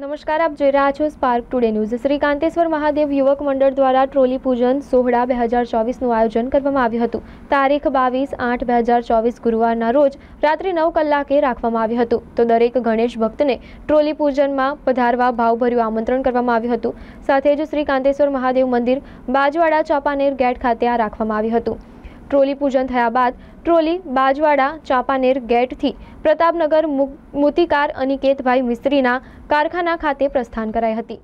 નમસ્કાર આપ જયરાજો spark today news Shrikanteshwar Mahadev યુવક મંડળ દ્વારા ટ્રોલી પૂજન સોહડા 2024 નું આયોજન કરવામાં આવ્યું હતું તારીખ 22 8 2024 ગુરુવારના રોજ રાત્રે 9 કલાકે રાખવામાં આવ્યું હતું તો દરેક ગણેશ ભક્તને ટ્રોલી પૂજનમાં પધારવા ભાવભર્યું આમંત્રણ કરવામાં આવ્યું હતું સાથે જ શ્રીકાંતેશ્વર મહાદેવ મંદિર બાજવાડા ચાપાનેર ગેટ ખાતે આ રાખવામાં આવ્યું હતું ट्रॉली पूजन થયા બાદ ट्रॉली बाजवाड़ा चापानीर गेट થી પ્રતાપનગર મુતીકાર અનિકેતભાઈ મિસ્ત્રીના કારખાના ખાતે પ્રસ્થાન કરાઈ હતી